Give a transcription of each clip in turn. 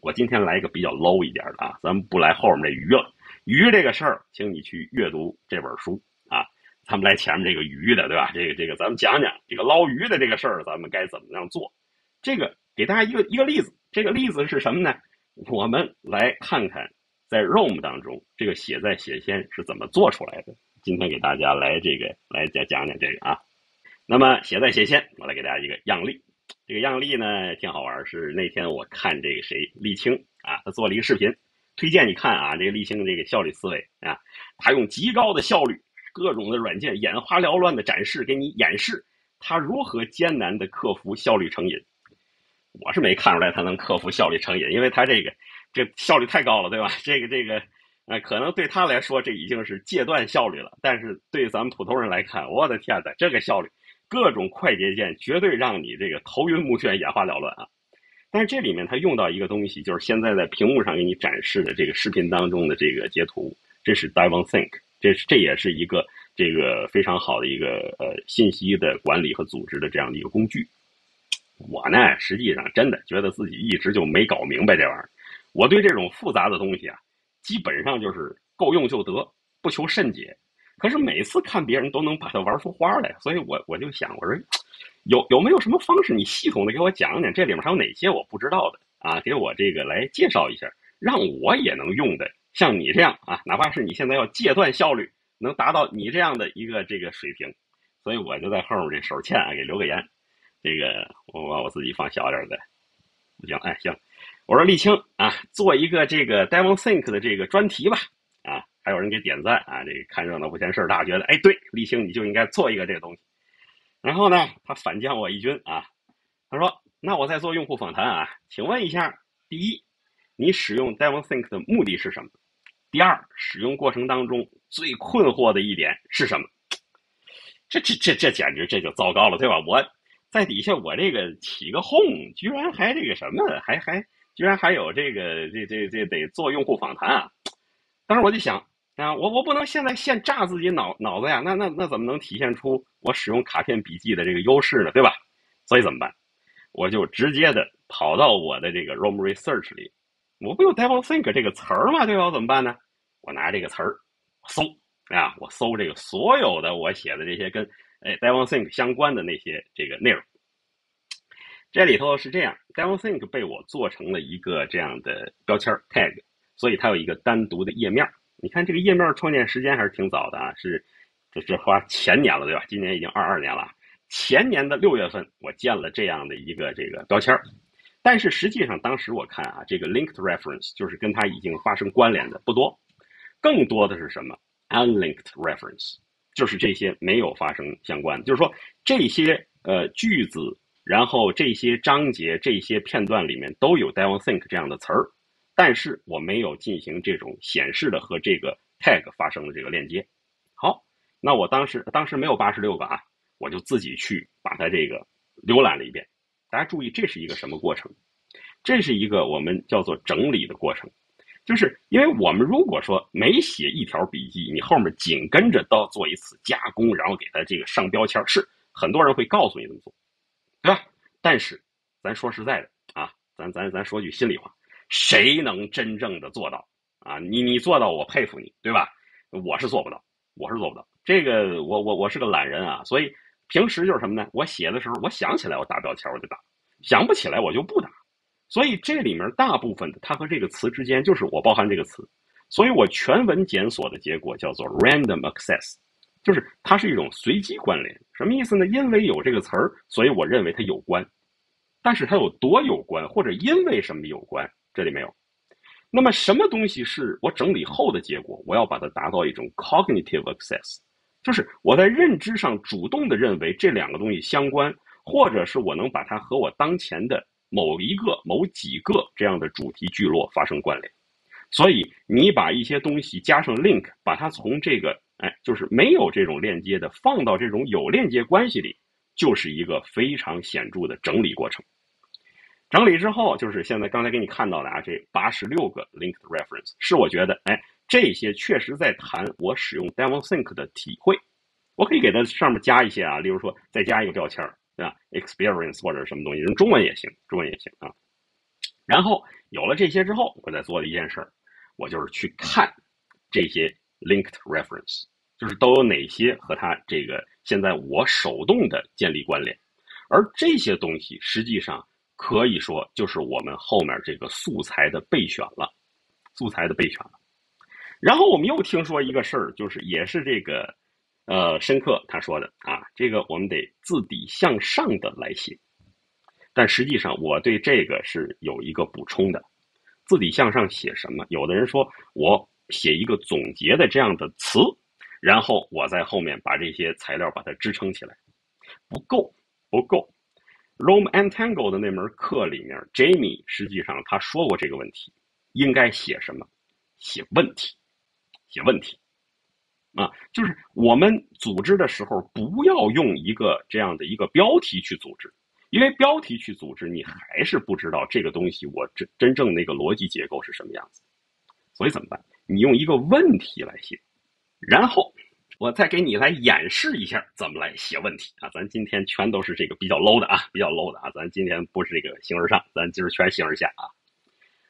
我今天来一个比较 low 一点的啊，咱们不来后面这鱼了。鱼这个事儿，请你去阅读这本书啊。咱们来前面这个鱼的，对吧？这个这个，咱们讲讲这个捞鱼的这个事儿，咱们该怎么样做？这个给大家一个一个例子，这个例子是什么呢？我们来看看在 ROM 当中，这个写在写仙是怎么做出来的。今天给大家来这个来讲讲讲这个啊。那么写在写仙，我来给大家一个样例。这个样例呢挺好玩，是那天我看这个谁沥青啊，他做了一个视频，推荐你看啊。这个沥青这个效率思维啊，他用极高的效率。各种的软件眼花缭乱的展示，给你演示他如何艰难的克服效率成瘾。我是没看出来他能克服效率成瘾，因为他这个这效率太高了，对吧？这个这个，呃，可能对他来说这已经是戒断效率了。但是对咱们普通人来看，我的天哪，这个效率，各种快捷键绝对让你这个头晕目眩、眼花缭乱啊！但是这里面它用到一个东西，就是现在在屏幕上给你展示的这个视频当中的这个截图，这是 Devon Think。这是这也是一个这个非常好的一个呃信息的管理和组织的这样的一个工具。我呢，实际上真的觉得自己一直就没搞明白这玩意儿。我对这种复杂的东西啊，基本上就是够用就得，不求甚解。可是每次看别人都能把它玩出花来，所以我我就想，我说有有没有什么方式，你系统的给我讲讲，这里面还有哪些我不知道的啊？给我这个来介绍一下，让我也能用的。像你这样啊，哪怕是你现在要戒断效率，能达到你这样的一个这个水平，所以我就在后面这手欠啊，给留个言。这个我把我自己放小点的，不行，哎行，我说沥青啊，做一个这个 Devon Think 的这个专题吧，还有人给点赞啊，这看热闹不嫌事儿大，觉得哎对，沥青你就应该做一个这个东西。然后呢，他反将我一军啊，他说那我再做用户访谈啊，请问一下，第一，你使用 Devon Think 的目的是什么？第二，使用过程当中最困惑的一点是什么？这这这这简直这就糟糕了，对吧？我在底下我这个起个哄，居然还这个什么，还还居然还有这个这这这得做用户访谈啊！当时我就想啊，我我不能现在现炸自己脑脑子呀，那那那怎么能体现出我使用卡片笔记的这个优势呢？对吧？所以怎么办？我就直接的跑到我的这个 Room Research 里。我不有 Devil Think 这个词儿吗？对吧？我怎么办呢？我拿这个词儿搜啊，我搜这个所有的我写的这些跟哎 Devil Think 相关的那些这个内容。这里头是这样，Devil Think 被我做成了一个这样的标签 tag，所以它有一个单独的页面。你看这个页面创建时间还是挺早的啊，是这是花前年了，对吧？今年已经二二年了，前年的六月份我建了这样的一个这个标签。但是实际上，当时我看啊，这个 linked reference 就是跟它已经发生关联的不多，更多的是什么 unlinked reference，就是这些没有发生相关的，就是说这些呃句子，然后这些章节、这些片段里面都有 devon think 这样的词儿，但是我没有进行这种显示的和这个 tag 发生的这个链接。好，那我当时当时没有八十六个啊，我就自己去把它这个浏览了一遍。大家注意，这是一个什么过程？这是一个我们叫做整理的过程，就是因为我们如果说每写一条笔记，你后面紧跟着都要做一次加工，然后给它这个上标签，是很多人会告诉你怎么做，对吧？但是咱说实在的啊，咱咱咱说句心里话，谁能真正的做到啊？你你做到，我佩服你，对吧？我是做不到，我是做不到。这个我我我是个懒人啊，所以。平时就是什么呢？我写的时候，我想起来我打标签我就打，想不起来我就不打。所以这里面大部分的它和这个词之间就是我包含这个词，所以我全文检索的结果叫做 random access，就是它是一种随机关联。什么意思呢？因为有这个词儿，所以我认为它有关。但是它有多有关，或者因为什么有关，这里没有。那么什么东西是我整理后的结果？我要把它达到一种 cognitive access。就是我在认知上主动的认为这两个东西相关，或者是我能把它和我当前的某一个、某几个这样的主题聚落发生关联。所以你把一些东西加上 link，把它从这个哎，就是没有这种链接的，放到这种有链接关系里，就是一个非常显著的整理过程。整理之后，就是现在刚才给你看到的啊，这八十六个 linked reference，是我觉得哎。这些确实在谈我使用 Devon Think 的体会，我可以给它上面加一些啊，例如说再加一个标签儿，对吧？Experience 或者什么东西，用中文也行，中文也行啊。然后有了这些之后，我再做的一件事儿，我就是去看这些 linked reference，就是都有哪些和它这个现在我手动的建立关联，而这些东西实际上可以说就是我们后面这个素材的备选了，素材的备选了。然后我们又听说一个事儿，就是也是这个，呃，深刻他说的啊，这个我们得自底向上的来写。但实际上，我对这个是有一个补充的，自底向上写什么？有的人说我写一个总结的这样的词，然后我在后面把这些材料把它支撑起来，不够，不够。Rome Entangle 的那门课里面，Jamie 实际上他说过这个问题，应该写什么？写问题，写问题，啊，就是我们组织的时候，不要用一个这样的一个标题去组织。因为标题去组织，你还是不知道这个东西我真真正那个逻辑结构是什么样子，所以怎么办？你用一个问题来写，然后我再给你来演示一下怎么来写问题啊！咱今天全都是这个比较 low 的啊，比较 low 的啊，咱今天不是这个形而上，咱今儿全形而下啊。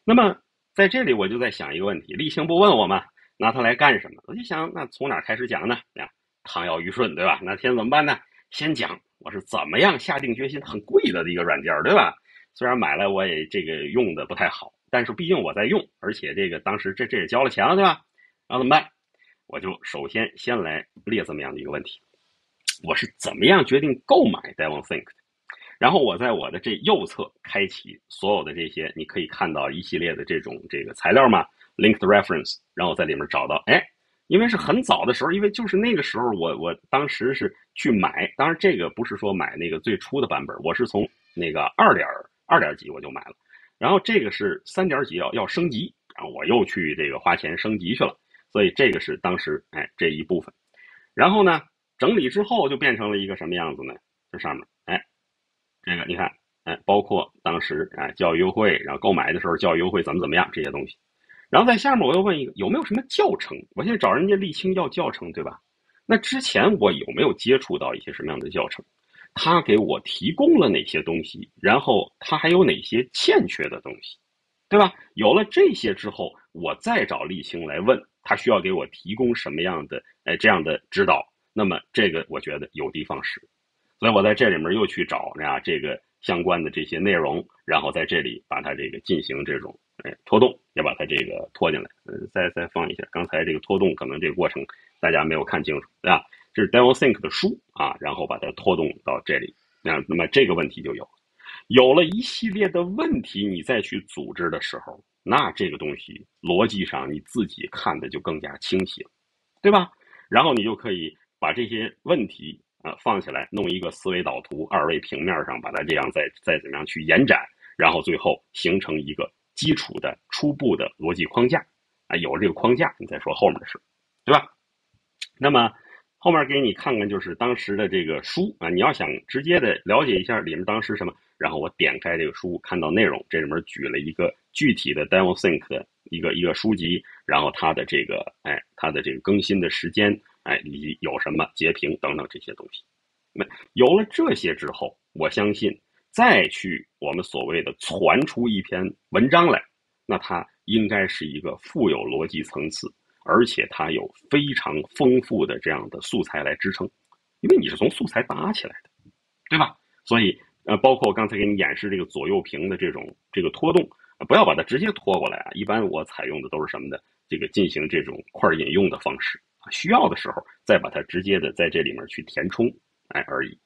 那么在这里我就在想一个问题：立青不问我吗？拿它来干什么？我就想，那从哪开始讲呢？呀，汤要虞舜，对吧？那先怎么办呢？先讲。我是怎么样下定决心？很贵的一个软件，对吧？虽然买了，我也这个用的不太好，但是毕竟我在用，而且这个当时这这也交了钱了，对吧？然后怎么办？我就首先先来列这么样的一个问题：我是怎么样决定购买 DevonThink 的？然后我在我的这右侧开启所有的这些，你可以看到一系列的这种这个材料嘛，linked reference，然后在里面找到，哎。因为是很早的时候，因为就是那个时候，我我当时是去买，当然这个不是说买那个最初的版本，我是从那个二点二点几我就买了，然后这个是三点几要要升级，然后我又去这个花钱升级去了，所以这个是当时哎这一部分，然后呢整理之后就变成了一个什么样子呢？这上面哎这个你看哎包括当时哎教育优惠，然后购买的时候教育优惠怎么怎么样这些东西。然后在下面我又问一个，有没有什么教程？我现在找人家沥青要教程，对吧？那之前我有没有接触到一些什么样的教程？他给我提供了哪些东西？然后他还有哪些欠缺的东西，对吧？有了这些之后，我再找沥青来问他需要给我提供什么样的哎这样的指导。那么这个我觉得有的放矢，所以我在这里面又去找呀这个相关的这些内容，然后在这里把它这个进行这种。哎，拖动也把它这个拖进来，嗯，再再放一下。刚才这个拖动可能这个过程大家没有看清楚，对吧？这是 Devil Think 的书啊，然后把它拖动到这里，那那么这个问题就有，有了一系列的问题，你再去组织的时候，那这个东西逻辑上你自己看的就更加清晰了，对吧？然后你就可以把这些问题啊放下来，弄一个思维导图，二维平面上把它这样再再怎么样去延展，然后最后形成一个。基础的初步的逻辑框架啊，有了这个框架，你再说后面的事，对吧？那么后面给你看看，就是当时的这个书啊，你要想直接的了解一下里面当时什么，然后我点开这个书，看到内容，这里面举了一个具体的 Demo Think 的一个一个书籍，然后它的这个哎，它的这个更新的时间，哎，以及有什么截屏等等这些东西。那有了这些之后，我相信。再去我们所谓的传出一篇文章来，那它应该是一个富有逻辑层次，而且它有非常丰富的这样的素材来支撑，因为你是从素材搭起来的，对吧？所以呃，包括我刚才给你演示这个左右屏的这种这个拖动，不要把它直接拖过来啊。一般我采用的都是什么的？这个进行这种块引用的方式啊，需要的时候再把它直接的在这里面去填充，哎而已，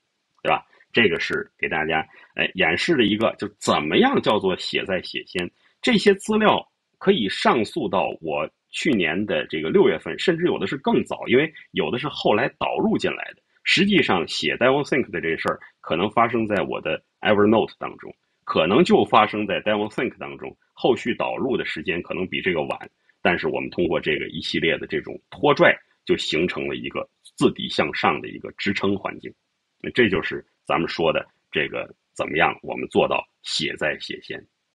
对吧？这个是给大家哎演示的一个，就怎么样叫做写在写先。这些资料可以上溯到我去年的这个六月份，甚至有的是更早，因为有的是后来导入进来的。实际上写 Devil Think 的这事儿，可能发生在我的 Evernote 当中，可能就发生在 Devil Think 当中。后续导入的时间可能比这个晚，但是我们通过这个一系列的这种拖拽，就形成了一个自底向上的一个支撑环境。那这就是。咱们说的这个怎么样？我们做到写在写先。